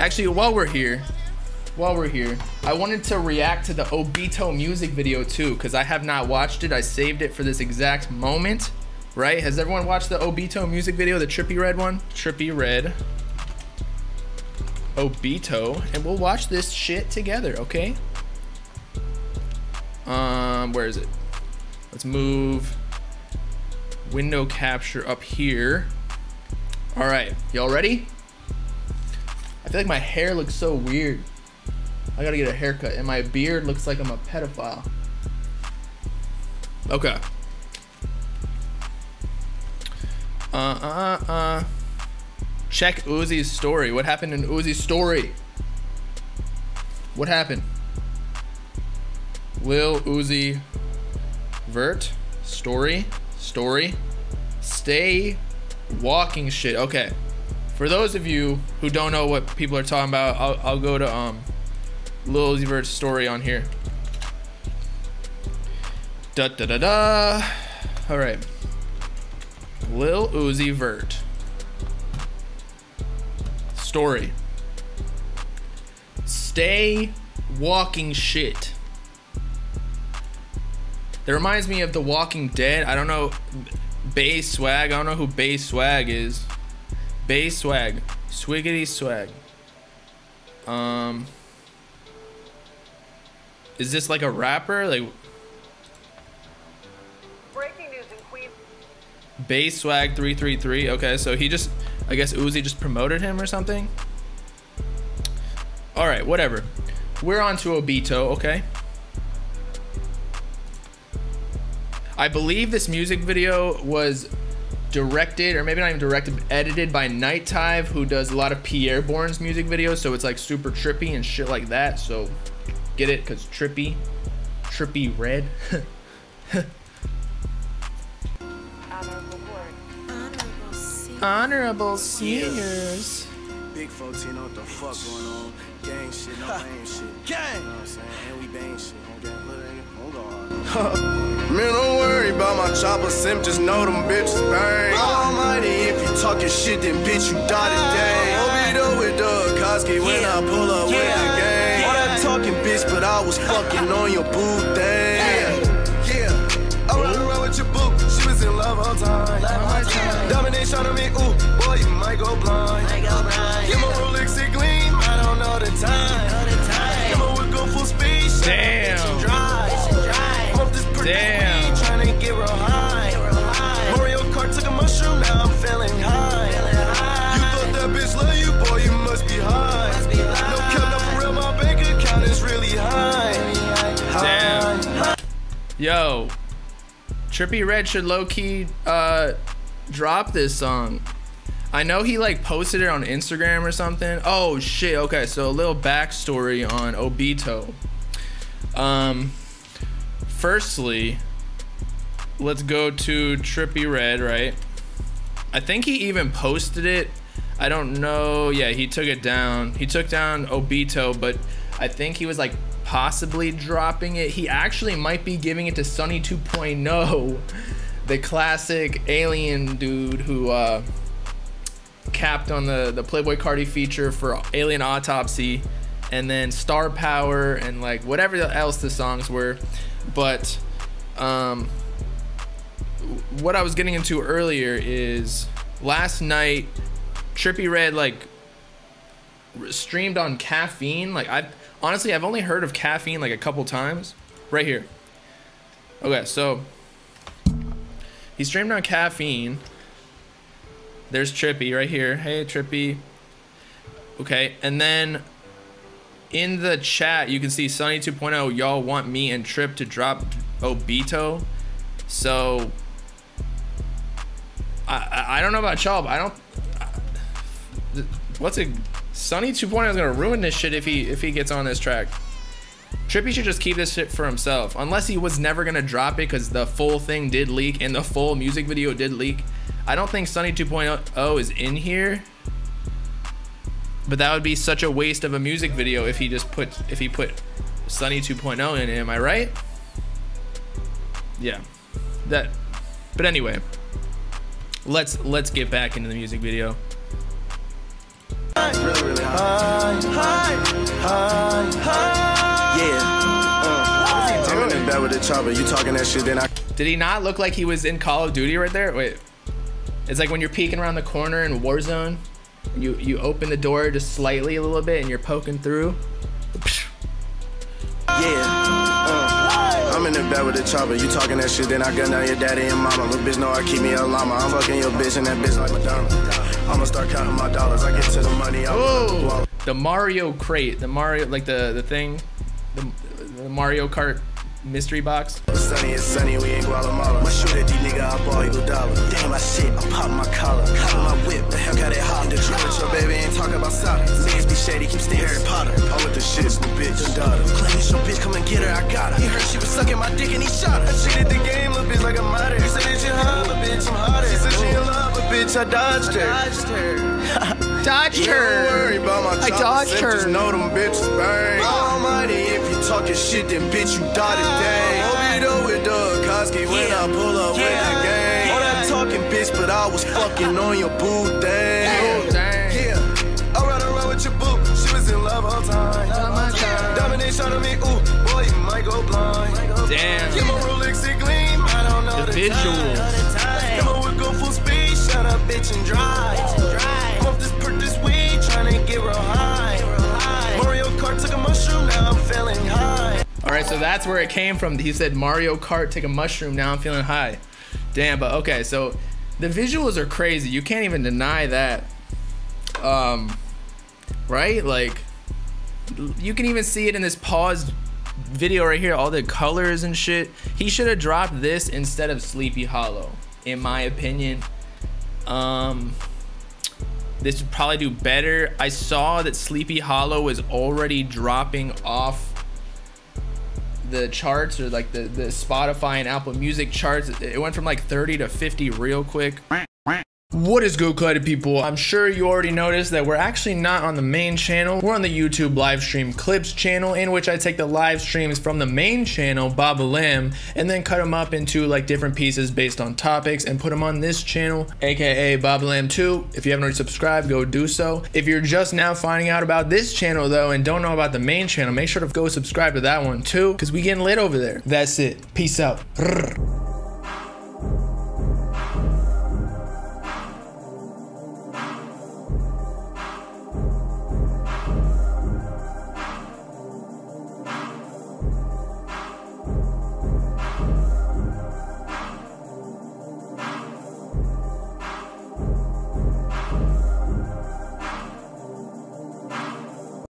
Actually, while we're here, while we're here, I wanted to react to the Obito music video too, because I have not watched it. I saved it for this exact moment, right? Has everyone watched the Obito music video, the Trippie Redd one? Trippie Redd. Obito, and we'll watch this shit together, okay? Um, where is it? Let's move window capture up here. All right, y'all ready? I feel like my hair looks so weird. I gotta get a haircut, and my beard looks like I'm a pedophile. Okay. Uh, uh, uh. Check Uzi's story. What happened in Uzi's story? What happened? Lil Uzi Vert story story stay walking shit. Okay. For those of you who don't know what people are talking about, I'll, I'll go to um Lil Uzi Vert's story on here. Da da da da. All right. Lil Uzi Vert story. Stay walking shit. That reminds me of The Walking Dead. I don't know. Bay Swag. I don't know who Bay Swag is. Bay Swag. Swiggity Swag. Um. Is this like a rapper? Like. Breaking news in Queens. Bay Swag 333. Okay, so he just. I guess Uzi just promoted him or something. All right, whatever. We're on to Obito, okay? I believe this music video was directed, or maybe not even directed, but edited by Nightive, who does a lot of Pi'erre Bourne's music videos. So it's like super trippy and shit like that. So get it? Because trippy. Trippie Redd. Honorable board. Honorable seniors. Big folks, you know what the fuck going on. Gang shit, no lame shit. Gang! You know what I'm saying? And we bang shit. On gang, little nigga, hold on. Man, don't worry about my chopper sim, just know them bitches bang. Almighty, if you talking shit, then bitch, you die today. Obito with Doug Koski when I pull up with the gang. All that talking bitch, but I was fucking on your boo thing. In love all time. Dominate shot on me, ooh, boy, you might go blind. Give my Rolex a gleam, I don't know the time. Come on, we go full speed. shut up, Damn. bitch, and drive. I'm this pretty Damn. weed, tryna get real high. Mario Kart took a mushroom, now I'm feeling high. You thought that bitch love you, boy, you must be high. No cap, not for real, my bank account is really high. Damn. High. Yo, Trippie Redd should low key uh, drop this song. I know he like posted it on Instagram or something. Oh shit. Okay, so a little backstory on Obito. Um, firstly, let's go to Trippie Redd, right? I think he even posted it. I don't know. Yeah, he took it down. He took down Obito, but I think he was like possibly dropping it. He actually might be giving it to Sunny 2.0, the classic alien dude who uh, capped on the, the Playboi Carti feature for Alien Autopsy, and then Star Power, and like whatever else the songs were. But um, what I was getting into earlier is last night Trippie Redd like streamed on caffeine. Like I honestly I've only heard of caffeine like a couple times. Right here. Okay, so he streamed on caffeine. There's Trippie right here. Hey Trippie. Okay, and then in the chat you can see Sunny 2.0 y'all want me and Trip to drop Obito. So I, I don't know about y'all, but I don't. What's a Sunny 2.0 is gonna ruin this shit if he if he gets on this track. Trippie should just keep this shit for himself, unless he was never gonna drop it because the full thing did leak and the full music video did leak. I don't think Sunny 2.0 is in here, but that would be such a waste of a music video if he just put if he put Sunny 2.0 in it. Am I right? Yeah, that. But anyway, let's let's get back into the music video. High, really, really high, high, high, high. Yeah. Uh, I'm in the bed with the chopper. You talking that shit, then I. Did he not look like he was in Call of Duty right there? Wait. It's like when you're peeking around the corner in Warzone, you you open the door just slightly a little bit and you're poking through. Yeah. Uh, I'm in the bed with the chopper. You talking that shit, then I gun down your daddy and mama. Little bitch know I keep me a llama. I'm fucking your bitch and that bitch like Madonna. I'ma start counting my dollars. I get to the money. I'm Oh, the Mario crate, the Mario like the the thing, the, the Mario Kart mystery box. Sunny is sunny, we in Guatemala. My shoot at these nigga, I ball you a dollar. Damn, I shit, I'm popping my collar. My whip, the hell got it hot. In the drip your baby, ain't talking about be shady, Harry Potter. The shits, the bitch, and daughter. Claim it's your bitch, come and get her, I got her. He heard she was sucking my dick and he shot her. I the game, little bitch, like a said that you hot, little bitch, I'm hotter. She said she in love, bitch, I dodged her. Dodged her. Dodged Don't worry her. about my I chopper, dodged sip, her. Just know them bitches bang. Almighty, if you talking shit, then bitch, you dotted dang. Hope you know with Doug Koski when I pull up with the gang. All that talking bitch, but I was fucking on your boo thing. Oh, dang. Yeah, I ride around with your boo. She was in love all time. Dominate shot on me, ooh, boy, you might go blind. Damn. Get my Rolex, it gleam. I don't know The the, visuals. time. Come on, we go full speed. Bitch, and drive. This this weed, tryna get real high. Mario Kart took a mushroom, now I'm feeling high. All right, so that's where it came from. He said Mario Kart, take a mushroom. Now I'm feeling high. Damn, but okay, so the visuals are crazy. You can't even deny that. Um, right? Like, you can even see it in this paused video right here. All the colors and shit. He should have dropped this instead of Sleepy Hollow, in my opinion. Um, this would probably do better. I saw that Sleepy Hollow was already dropping off the charts or like the, the Spotify and Apple Music charts. It went from like 30 to 50 real quick. What is good, Cluttered people? I'm sure you already noticed that we're actually not on the main channel. We're on the YouTube live stream clips channel, in which I take the live streams from the main channel, Bobbalam, and then cut them up into like different pieces based on topics and put them on this channel, aka Bobbalam 2. If you haven't already subscribed, go do so. If you're just now finding out about this channel though and don't know about the main channel, make sure to go subscribe to that one too, because we getting lit over there. That's it. Peace out.